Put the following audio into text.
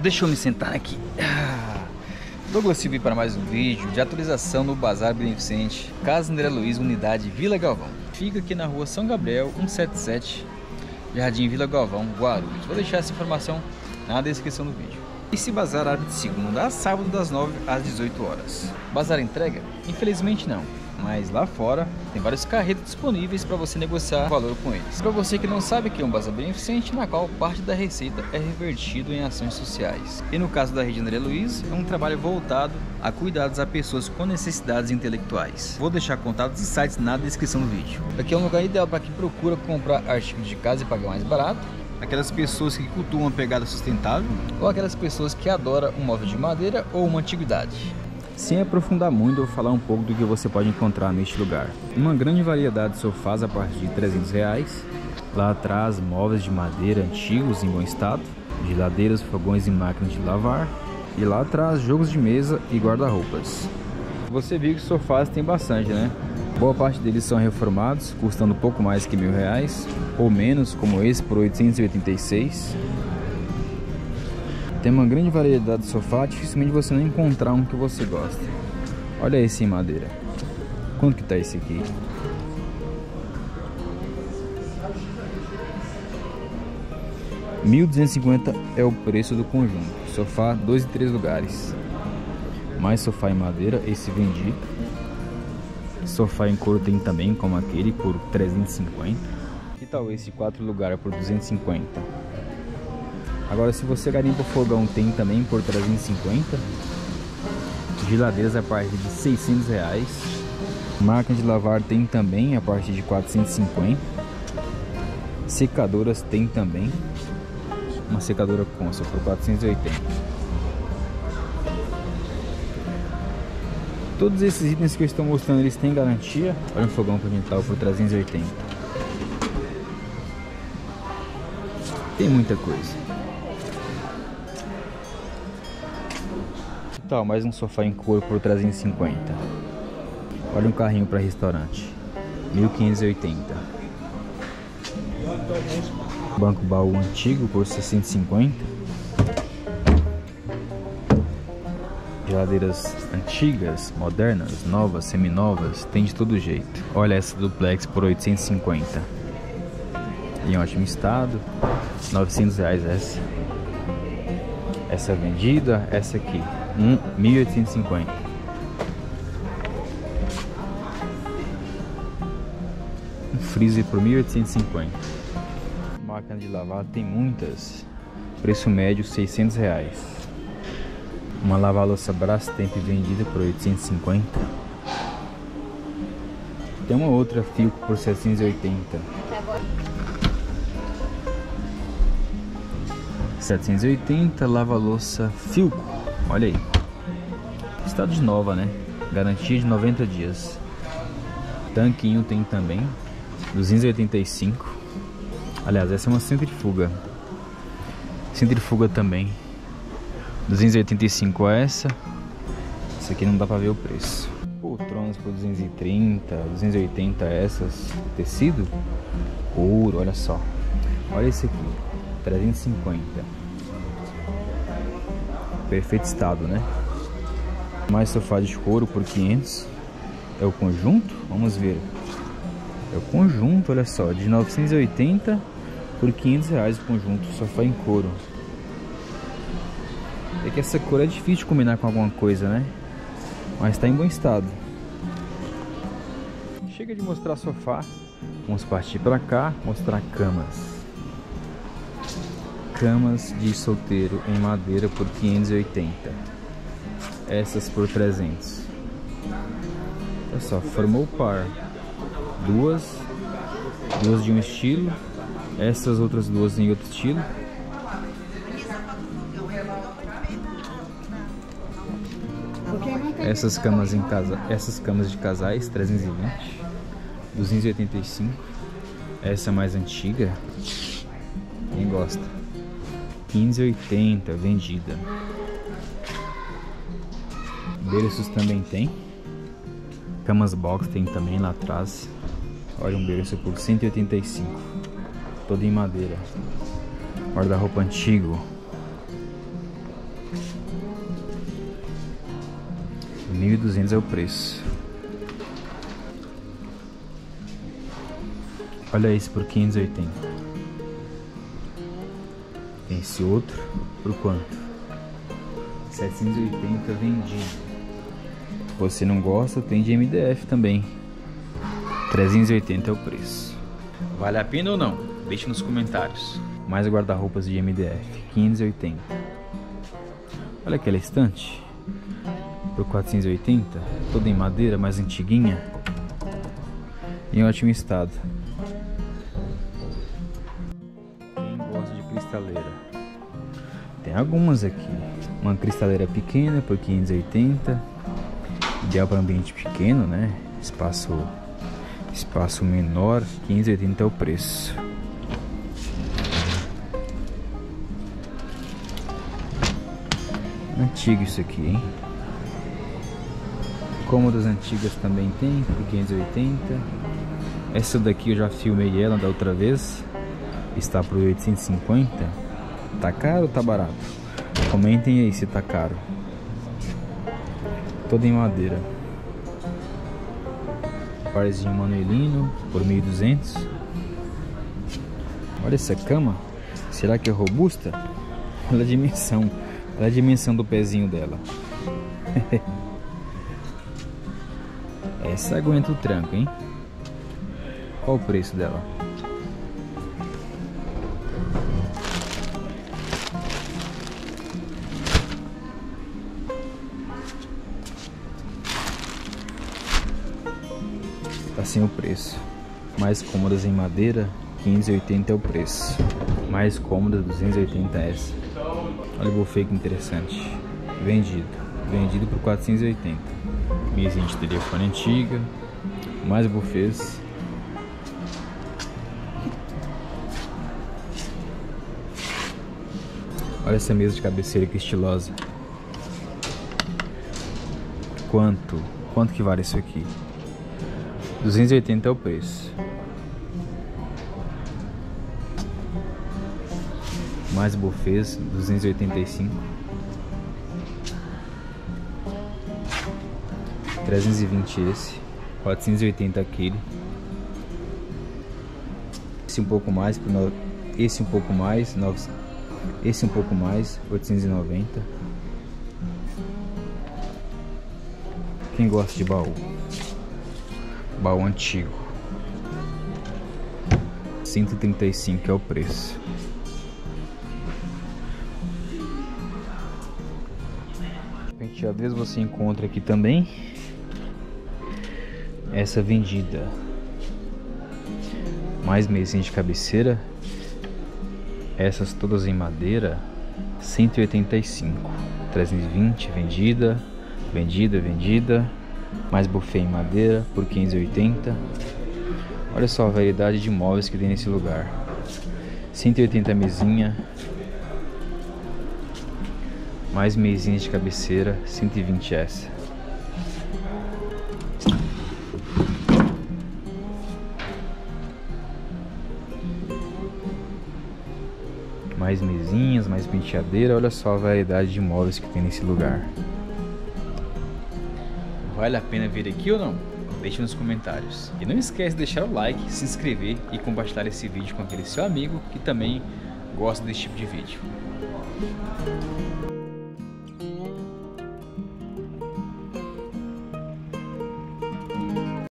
Deixa eu me sentar aqui. Ah, Douglas Silva para mais um vídeo de atualização no Bazar Beneficente Casa André Luiz, unidade Vila Galvão. Fica aqui na rua São Gabriel 177, Jardim Vila Galvão, Guarulhos. Vou deixar essa informação na descrição do vídeo. Esse bazar abre de segunda a sábado das 9 às 18 horas. Bazar entrega? Infelizmente não mas lá fora tem vários carretos disponíveis para você negociar valor com eles. Para você que não sabe que é um bazar beneficente, na qual parte da receita é revertido em ações sociais. E no caso da Rede André Luiz, é um trabalho voltado a cuidados a pessoas com necessidades intelectuais. Vou deixar contatos e sites na descrição do vídeo. Aqui é um lugar ideal para quem procura comprar artigos de casa e pagar mais barato aquelas pessoas que cultuam uma pegada sustentável ou aquelas pessoas que adoram um móvel de madeira ou uma antiguidade. Sem aprofundar muito, eu vou falar um pouco do que você pode encontrar neste lugar. Uma grande variedade de sofás a partir de 300 reais. Lá atrás, móveis de madeira antigos em bom estado, geladeiras, fogões e máquinas de lavar. E lá atrás, jogos de mesa e guarda-roupas. Você viu que sofás tem bastante, né? Boa parte deles são reformados, custando pouco mais que mil reais, ou menos, como esse por 886. Tem uma grande variedade de sofá, dificilmente você não encontrar um que você gosta. Olha esse em madeira. Quanto que tá esse aqui? Mil é o preço do conjunto. Sofá, dois e três lugares. Mais sofá em madeira, esse vendi. Sofá em couro tem também, como aquele, por 350. Que tal esse quatro lugares por 250? Agora se você garimpa fogão tem também por 350 Geladeiras a partir de 600 reais. Máquina de lavar tem também a partir de 450 Secadoras tem também. Uma secadora Consul por 480 Todos esses itens que eu estou mostrando eles têm garantia? Olha um fogão continental por 380 Tem muita coisa Tal, mais um sofá em couro por 350. Olha um carrinho para restaurante. 1580. Banco baú antigo por 650. Geladeiras antigas, modernas, novas, seminovas, tem de todo jeito. Olha essa duplex por 850. Em ótimo estado. 900 reais essa. Essa é vendida, essa aqui 1850. Um freezer por 1850. Máquina de lavar tem muitas. Preço médio 600 reais. Uma lava-louça Brastemp vendida por 850. Tem uma outra Filco por 780. 780 lava-louça Filco Olha aí. Estado de nova, né? Garantia de 90 dias. Tanquinho tem também. 285. Aliás, essa é uma centrifuga. Centrifuga também. 285 essa. Essa aqui não dá pra ver o preço. Poltronas por 230, 280 essas. Tecido. Ouro, olha só. Olha esse aqui. 350 perfeito estado, né? Mais sofá de couro por 500. É o conjunto? Vamos ver. É o conjunto, olha só, de 980 por 500 reais o conjunto, sofá em couro. É que essa cor é difícil de combinar com alguma coisa, né? Mas está em bom estado. Chega de mostrar sofá. Vamos partir para cá, mostrar camas camas de solteiro em madeira por 580 essas por 300 olha só, formou par. Duas duas de um estilo essas outras duas em outro estilo. Essas camas em casa essas camas de casais 320 285 essa mais antiga quem gosta 15,80 vendida. Berços também tem. Camas box tem também lá atrás. Olha um berço por 185. Todo em madeira. Guarda-roupa antigo. Mil e duzentos é o preço. Olha esse por 580. Esse outro por quanto? 780 vendido. Você não gosta, tem de MDF também. 380 é o preço. Vale a pena ou não? Deixe nos comentários. Mais guarda-roupas de MDF, 580. Olha aquela estante. Por 480, toda em madeira, mais antiguinha. Em ótimo estado. Cristaleira. Tem algumas aqui. Uma cristaleira pequena por 580. Ideal para ambiente pequeno, né? Espaço espaço menor, 580 é o preço. Antigo isso aqui, hein? Cômodas antigas também tem, por 580. Essa daqui eu já filmei ela da outra vez está por 850. Tá caro ou tá barato? Comentem aí se tá caro. Toda em madeira. Parzinho manuelino por 1200. Olha essa cama. Será que é robusta? Olha a dimensão. Olha a dimensão do pezinho dela. Essa aguenta o tranco, hein? Qual o preço dela? Assim o preço. Mais cômodas em madeira, 15,80 é o preço. Mais cômodas, 280 é essa. Olha o buffet que interessante. Vendido. Vendido por 480. Mesinha de telefone antiga. Mais buffets. Olha essa mesa de cabeceira que estilosa. Quanto? Quanto que vale isso aqui? 280 é o preço. Mais buffets, 285. 320 esse, 480 aquele. Esse um pouco mais, esse um pouco mais, esse um pouco mais, 890. Quem gosta de baú? Baú antigo. 135 é o preço. Penteadeiras você encontra aqui também. Essa vendida. Mais mesinha de cabeceira. Essas todas em madeira. 185. 320 vendida. Vendida, vendida mais buffet em madeira por 15,80. Olha só a variedade de móveis que tem nesse lugar. 180 mesinha. Mais mesinhas de cabeceira, 120 essa. Mais mesinhas, mais penteadeira, olha só a variedade de móveis que tem nesse lugar. Vale a pena vir aqui ou não? Deixe nos comentários. E não esquece de deixar o like, se inscrever e compartilhar esse vídeo com aquele seu amigo que também gosta desse tipo de vídeo.